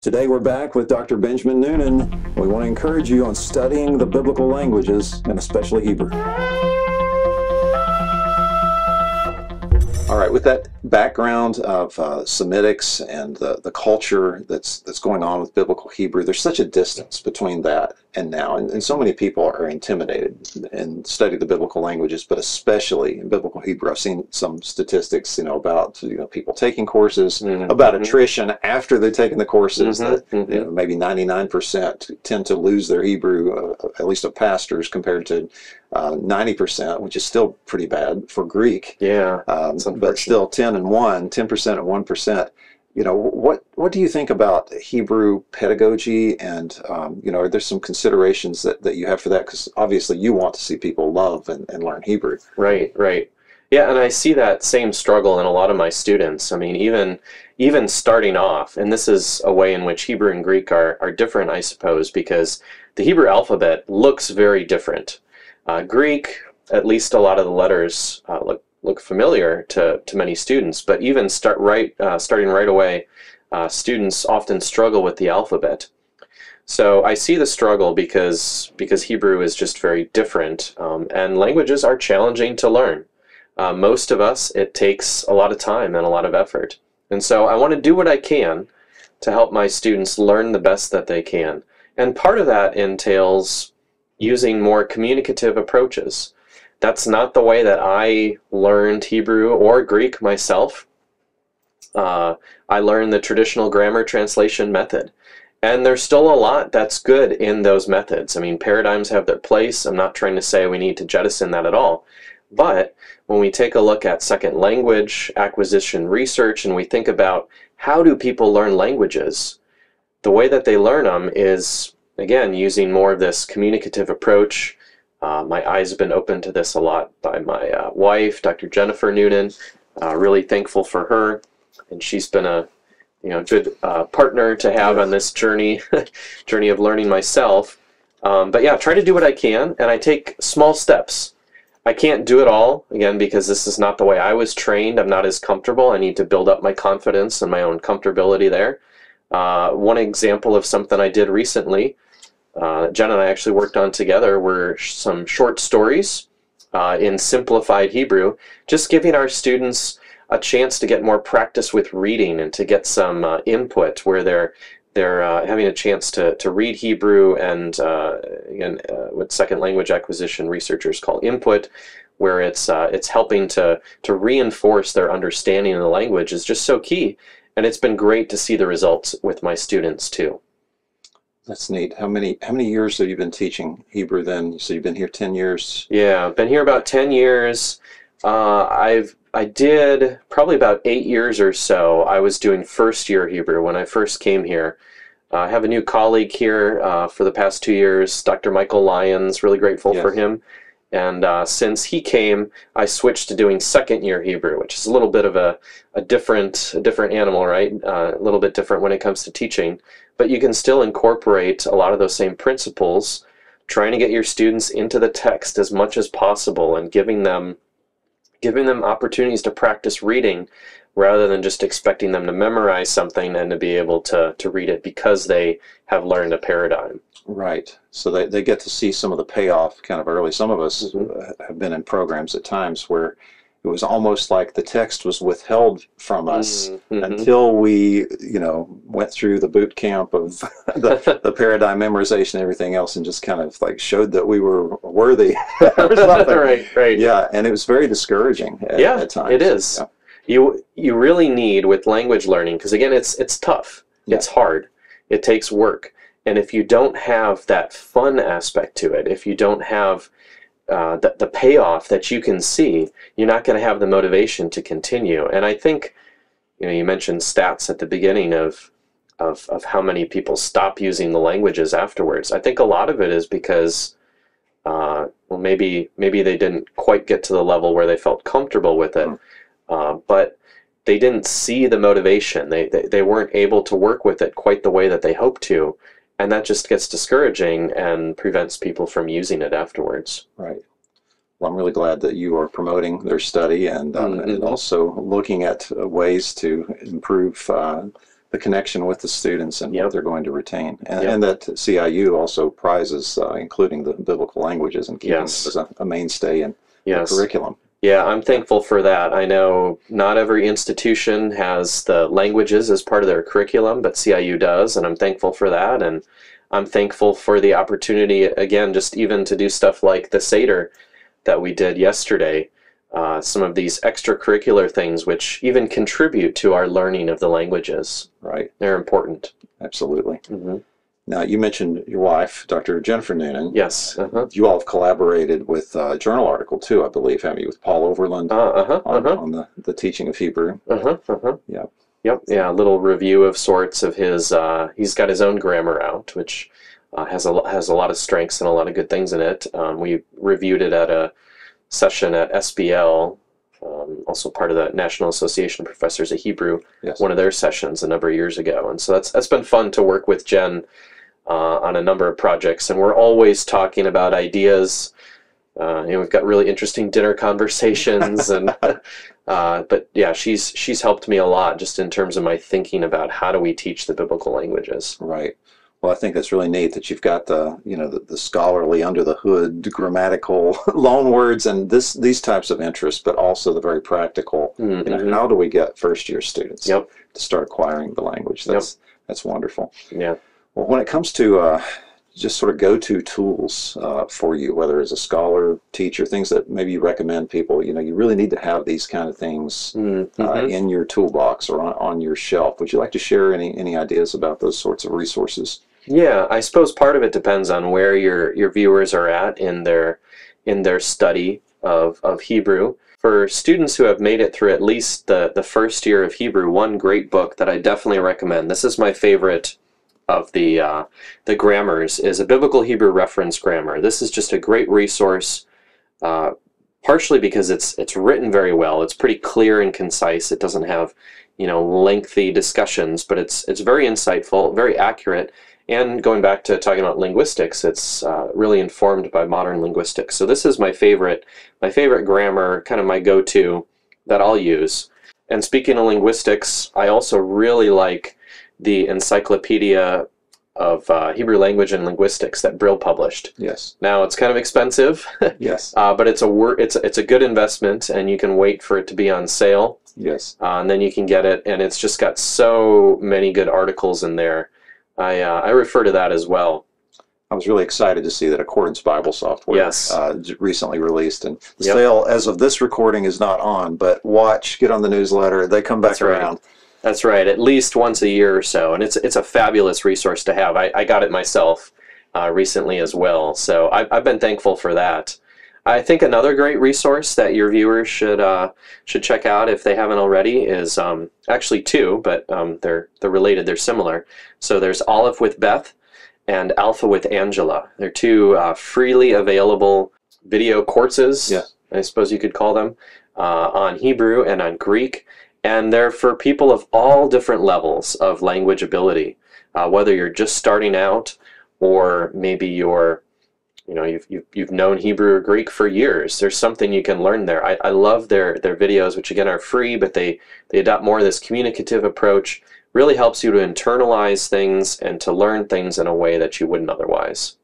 Today we're back with Dr. Benjamin Noonan. We want to encourage you on studying the biblical languages and especially Hebrew. All right, with that background of uh, Semitics and the, the culture that's that's going on with biblical Hebrew, there's such a distance between that and now, and, and so many people are intimidated and study the biblical languages, but especially in biblical Hebrew. I've seen some statistics, you know, about you know people taking courses, Mhm, about mhm. attrition after they've taken the courses. Mhm, That mhm. you know, maybe 99% tend to lose their Hebrew, uh, at least of pastors, compared to uh, 90%, which is still pretty bad for Greek. Yeah. Um, but still 10 and 1 10% and 1% you know what what do you think about hebrew pedagogy and um, you know are there some considerations that, that you have for that because obviously you want to see people love and, and learn hebrew Right, right. Yeah, and I see that same struggle in a lot of my students. I mean, even even starting off, and this is a way in which Hebrew and Greek are, are different, I suppose, because the Hebrew alphabet looks very different. Uh, Greek, at least a lot of the letters uh, look look familiar to, to many students, but even start right uh, starting right away, uh, students often struggle with the alphabet. So I see the struggle because because Hebrew is just very different, um, and languages are challenging to learn. Uh, most of us, it takes a lot of time and a lot of effort, and so I want to do what I can to help my students learn the best that they can. And part of that entails using more communicative approaches. That's not the way that I learned Hebrew or Greek myself. Uh, I learned the traditional grammar translation method. And there's still a lot that's good in those methods. I mean, paradigms have their place. I'm not trying to say we need to jettison that at all. But when we take a look at second language acquisition research and we think about how do people learn languages, the way that they learn them is, again, using more of this communicative approach. Uh, my eyes have been opened to this a lot by my uh, wife, Dr. Jennifer Noonan. Uh, really thankful for her, and she's been a you know good uh, partner to have on this journey journey of learning myself. Um, but yeah, try to do what I can, and I take small steps. I can't do it all again because this is not the way I was trained. I'm not as comfortable. I need to build up my confidence and my own comfortability there. Uh, one example of something I did recently, uh, Jen and I actually worked on together, were some short stories uh, in simplified Hebrew, just giving our students a chance to get more practice with reading and to get some uh, input where they're they're uh, having a chance to, to read Hebrew and uh, again uh, what second language acquisition researchers call input, where it's uh, it's helping to to reinforce their understanding of the language is just so key, and it's been great to see the results with my students too. That's neat how many how many years have you been teaching hebrew then so you've been here 10 years Yeah, I've been here about ten years. Uh, I've I did probably about eight years or so. I was doing first year Hebrew when I first came here. Uh, I have a new colleague here uh, for the past two years, Dr. Michael Lyons. Really grateful for him. And uh, since he came, I switched to doing second year Hebrew, which is a little bit of a, a different a different animal, right? Uh, a little bit different when it comes to teaching, but you can still incorporate a lot of those same principles trying to get your students into the text as much as possible and giving them giving them opportunities to practice reading rather than just expecting them to memorize something and to be able to, to read it because they have learned a paradigm. Right. So they, they get to see some of the payoff kind of early. Some of us Mhm. uh, have been in programs at times where it was almost like the text was withheld from us Mhm. until we, you know, went through the boot camp of the, the paradigm memorization and everything else and just kind of like showed that we were worthy or something. right, right. Yeah, and it was very discouraging at, Yeah, at times. it is. Yeah. You you really need with language learning because again it's it's tough. Yeah. It's hard. It takes work. And if you don't have that fun aspect to it, if you don't have uh, the, the payoff that you can see, you're not going to have the motivation to continue. And I think, you know, you mentioned stats at the beginning of, of, of how many people stop using the languages afterwards. I think a lot of it is because, uh, well, maybe maybe they didn't quite get to the level where they felt comfortable with it, uh, but they didn't see the motivation. They, they they weren't able to work with it quite the way that they hoped to, and that just gets discouraging and prevents people from using it afterwards. Right. Well, I'm really glad that you are promoting their study and, um, and Mhm. also looking at uh, ways to improve uh, the connection with the students and Yep. what they're going to retain. And, Yep. and that CIU also prizes uh, including the biblical languages and keeping Yes. it as a, a mainstay in Yes. the curriculum. Yeah, I'm thankful for that. I know not every institution has the languages as part of their curriculum, but CIU does, and I'm thankful for that. And I'm thankful for the opportunity, again, just even to do stuff like the Seder that we did yesterday. Uh, some of these extracurricular things, which even contribute to our learning of the languages, Right, they're important. absolutely. hmm Now, you mentioned your wife, Dr. Jennifer Noonan. Yes. Uh huh. You all have collaborated with uh, a journal article too, I believe, haven't you, with Paul Overland Uh huh. Uh on, huh. on the, the teaching of Hebrew. Uh huh. Uh huh. Yep. Yep. Yeah. A little review of sorts of his. Uh, he's got his own grammar out, which uh, has a has a lot of strengths and a lot of good things in it. Um, we reviewed it at a session at SBL, um, also part of the National Association of Professors of Hebrew, Yes. one of their sessions a number of years ago, and so that's that's been fun to work with Jen uh, on a number of projects, and we're always talking about ideas. Uh, you know, we've got really interesting dinner conversations, and uh, but yeah, she's she's helped me a lot just in terms of my thinking about how do we teach the biblical languages. Right. Well, I think that's really neat that you've got the, you know, the, the scholarly under the hood grammatical loan words and this these types of interests, but also the very practical. You know, Mhm. how do we get first year students Yep. to start acquiring the language? That's that's wonderful. Yeah. Well, when it comes to uh, just sort of go-to tools uh, for you, whether as a scholar, teacher, things that maybe you recommend people, you know, you really need to have these kind of things Mhm. uh, in your toolbox or on, on your shelf. Would you like to share any any ideas about those sorts of resources? Yeah, I suppose part of it depends on where your your viewers are at in their in their study of of Hebrew. For students who have made it through at least the the first year of Hebrew, one great book that I definitely recommend. This is my favorite of the uh, the grammars is a biblical Hebrew reference grammar. This is just a great resource. Uh, partially because it's it's written very well. It's pretty clear and concise. It doesn't have, you know, lengthy discussions, but it's it's very insightful, very accurate. And going back to talking about linguistics, it's uh, really informed by modern linguistics. So this is my favorite, my favorite grammar, kind of my go-to that I'll use. And speaking of linguistics, I also really like the Encyclopedia of uh, Hebrew Language and Linguistics that Brill published. Yes. Now it's kind of expensive, Yes. uh, but it's a wor- it's it's a good investment, and you can wait for it to be on sale, Yes. uh, and then you can get it. And it's just got so many good articles in there. I uh, I refer to that as well. I was really excited to see that Accordance Bible Software Yes. uh, recently released, and the Yep. sale as of this recording is not on. But watch, get on the newsletter; they come back That's right. That's right, at least once a year or so, and it's it's a fabulous resource to have. I, I got it myself uh, recently as well, so I, I've been thankful for that. I think another great resource that your viewers should uh, should check out if they haven't already is um, actually two, but um, they're they're related. They're similar. So there's Aleph with Beth and Alpha with Angela. They're two uh, freely available video courses. Yeah. I suppose you could call them uh, on Hebrew and on Greek, and they're for people of all different levels of language ability. Uh, whether you're just starting out, or maybe you're you know you've, you've, you've known hebrew or greek for years there's something you can learn there I, I love their their videos which again are free but they they adopt more of this communicative approach really helps you to internalize things and to learn things in a way that you wouldn't otherwise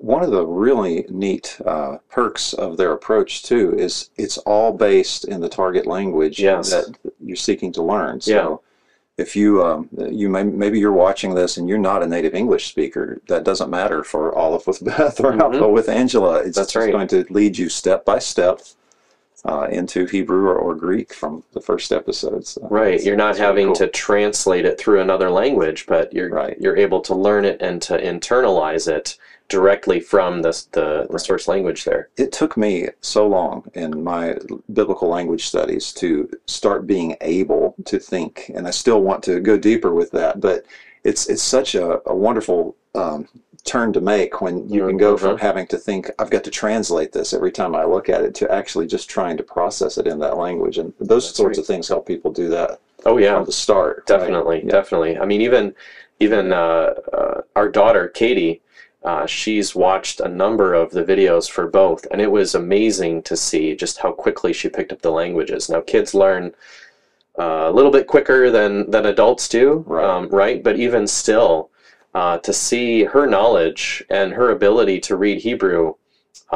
One of the really neat uh, perks of their approach too is it's all based in the target language Yes. that you're seeking to learn. So Yeah. if you um, you may maybe you're watching this and you're not a native English speaker, that doesn't matter for Aleph with Beth or Mhm. With Angela. It's That's just right. going to lead you step by step uh, into Hebrew or, or Greek from the first episodes. So right you're not really having cool. to translate it through another language but you're Right. you're able to learn it and to internalize it directly from the the, the source language there it took me so long in my biblical language studies to start being able to think and i still want to go deeper with that but it's it's such a, a wonderful um, turn to make when you can go from Mhm. having to think i've got to translate this every time i look at it to actually just trying to process it in that language and those That's sorts right. of things help people do that oh yeah from the start right? definitely Yeah. definitely i mean even even uh, uh, our daughter katie uh, she's watched a number of the videos for both and it was amazing to see just how quickly she picked up the languages now kids learn uh, a little bit quicker than than adults do, Right. Um, right? But even still, uh, to see her knowledge and her ability to read Hebrew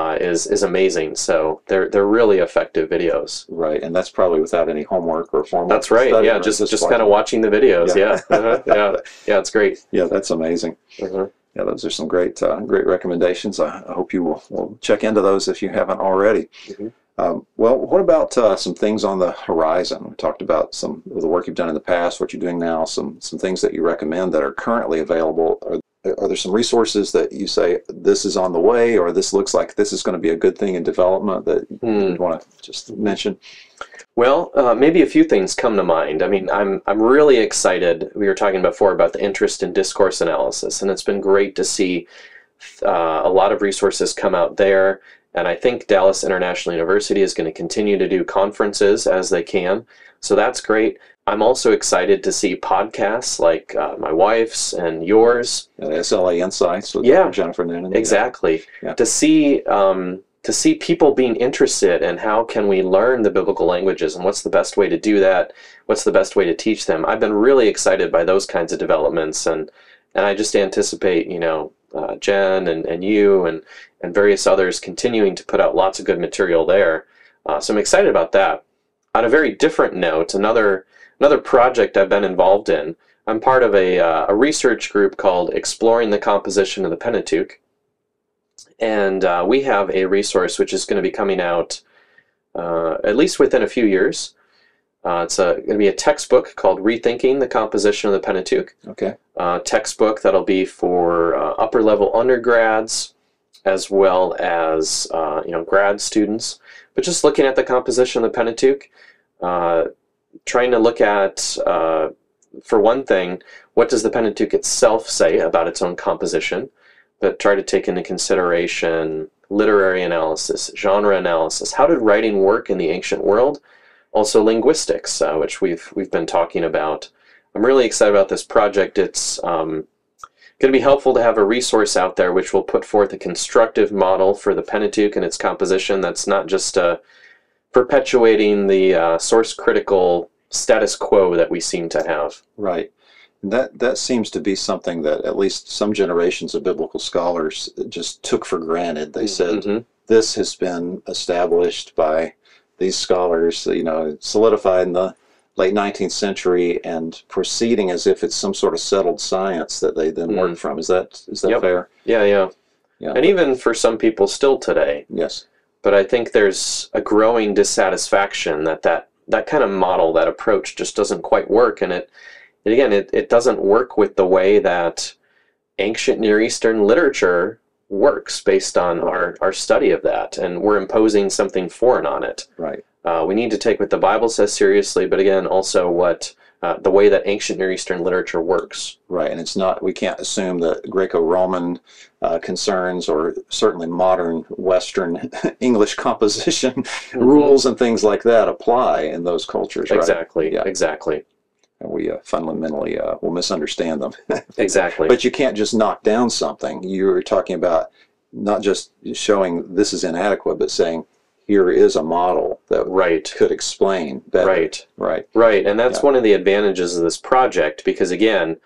uh, is is amazing. So they're they're really effective videos. Right, and that's probably without any homework or formal. That's right. study, Yeah, just just kind of watching. the videos. Yeah. Yeah, Uh-huh. yeah, yeah. It's great. Yeah, that's amazing. Uh-huh. Yeah, those are some great, uh, great recommendations. I, I hope you will, will check into those if you haven't already. Mhm. Um, well, what about uh, some things on the horizon? We talked about some of the work you've done in the past, what you're doing now, some some things that you recommend that are currently available. Are, are there some resources that you say this is on the way, or this looks like this is going to be a good thing in development that Hmm. you want to just mention? Well, uh, maybe a few things come to mind. I mean, I'm I'm really excited. We were talking before about the interest in discourse analysis, and it's been great to see uh, a lot of resources come out there. And I think Dallas International University is going to continue to do conferences as they can, so that's great. I'm also excited to see podcasts like uh, my wife's and yours Uh, SLA Insights with Yeah. Dr. Jennifer Noonan. exactly Yeah. to see um, to see people being interested in how can we learn the biblical languages and what's the best way to do that what's the best way to teach them i've been really excited by those kinds of developments and and i just anticipate you know uh, jen and, and you and and various others continuing to put out lots of good material there uh, so i'm excited about that on a very different note another another project i've been involved in i'm part of a, uh, a research group called exploring the composition of the pentateuch and uh, we have a resource which is going to be coming out uh, at least within a few years. Uh, it's going to be a textbook called Rethinking the Composition of the Pentateuch. Okay. Uh, textbook that'll be for uh, upper level undergrads as well as uh, you know grad students. But just looking at the composition of the Pentateuch, uh, trying to look at, uh, for one thing, what does the Pentateuch itself say about its own composition? but try to take into consideration literary analysis, genre analysis. How did writing work in the ancient world? Also linguistics, uh, which we've we've been talking about. I'm really excited about this project. It's um, going to be helpful to have a resource out there which will put forth a constructive model for the Pentateuch and its composition. That's not just uh, perpetuating the uh, source critical status quo that we seem to have. Right. That that seems to be something that at least some generations of biblical scholars just took for granted. They said Mhm. this has been established by these scholars, you know, solidified in the late 19th century and proceeding as if it's some sort of settled science that they then work mm-hmm. from. Is that is that Yep. fair? Yeah, yeah. Yeah. And even for some people still today, yes. but I think there's a growing dissatisfaction that that, that kind of model, that approach just doesn't quite work. And it, and again, it, it doesn't work with the way that ancient Near Eastern literature works based on our, our study of that. And we're imposing something foreign on it. Right. Uh, we need to take what the Bible says seriously, but again, also what uh, the way that ancient Near Eastern literature works. Right, and it's not. We can't assume that Greco-Roman uh, concerns or certainly modern Western English composition rules and things like that apply in those cultures. Right? Exactly. Yeah. Exactly. And we uh, fundamentally uh, will misunderstand them. Exactly. but you can't just knock down something. You're talking about not just showing this is inadequate, but saying here is a model that right. could explain better. Right. Right. Right, and that's Yeah. one of the advantages of this project because again,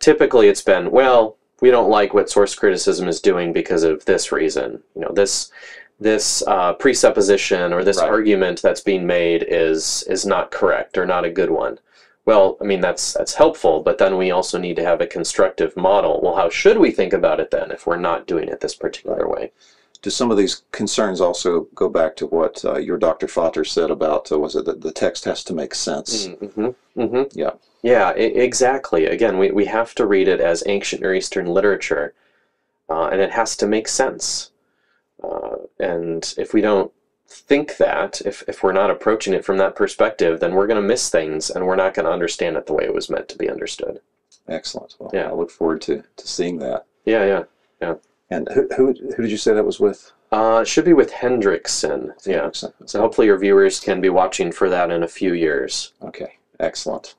typically it's been, well, we don't like what source criticism is doing because of this reason. You know, this this uh, presupposition or this Right. argument that's being made is is not correct or not a good one. Well, I mean that's that's helpful, but then we also need to have a constructive model. Well, how should we think about it then if we're not doing it this particular way? Do some of these concerns also go back to what uh, your Dr. Fotter said about, uh, was it that the text has to make sense? Mm-hmm. Mm-hmm. Yeah. Yeah, I- exactly. Again, we, we have to read it as ancient Near Eastern literature, uh, and it has to make sense. Uh, and if we don't think that, if, if we're not approaching it from that perspective, then we're going to miss things and we're not going to understand it the way it was meant to be understood. Excellent. Well, Yeah. I look forward to, to seeing that. Yeah, yeah, yeah. And who, who, who did you say that was with? Uh, it should be with Hendrickson. Yeah. So hopefully your viewers can be watching for that in a few years. Okay, excellent.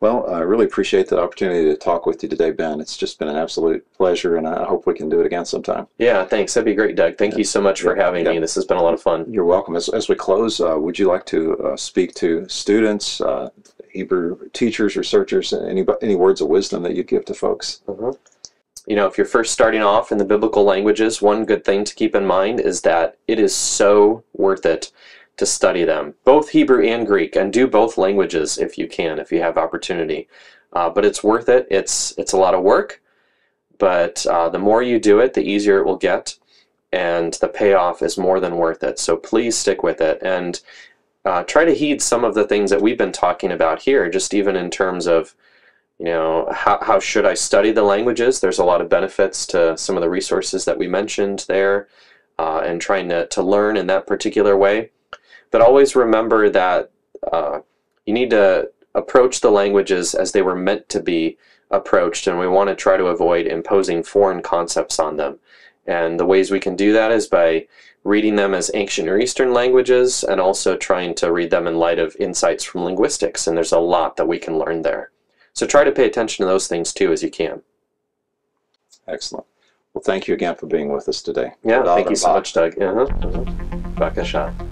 Well, I really appreciate the opportunity to talk with you today, Ben. It's just been an absolute pleasure, and I hope we can do it again sometime. Yeah, thanks. That'd be great, Doug. Thank you so much for Yeah, having yeah. me. This has been a lot of fun. You're welcome. As, as we close, uh, would you like to uh, speak to students uh, Hebrew teachers, researchers, any any words of wisdom that you'd give to folks? Uh-huh. You know, if you're first starting off in the biblical languages, one good thing to keep in mind is that it is so worth it to study them, both Hebrew and Greek, and do both languages if you can, if you have opportunity. Uh, but it's worth it. It's it's a lot of work, but uh, the more you do it, the easier it will get, and the payoff is more than worth it. So please stick with it and uh, try to heed some of the things that we've been talking about here, just even in terms of you know how, how should i study the languages? There's a lot of benefits to some of the resources that we mentioned there uh, and trying to, to learn in that particular way. But always remember that uh, you need to approach the languages as they were meant to be approached and we want to try to avoid imposing foreign concepts on them. And the ways we can do that is by reading them as ancient Near Eastern languages and also trying to read them in light of insights from linguistics and there's a lot that we can learn there so try to pay attention to those things too as you can. Excellent. Well, thank you again for being with us today. Yeah, thank you so much, Doug. Uh-huh. Uh-huh.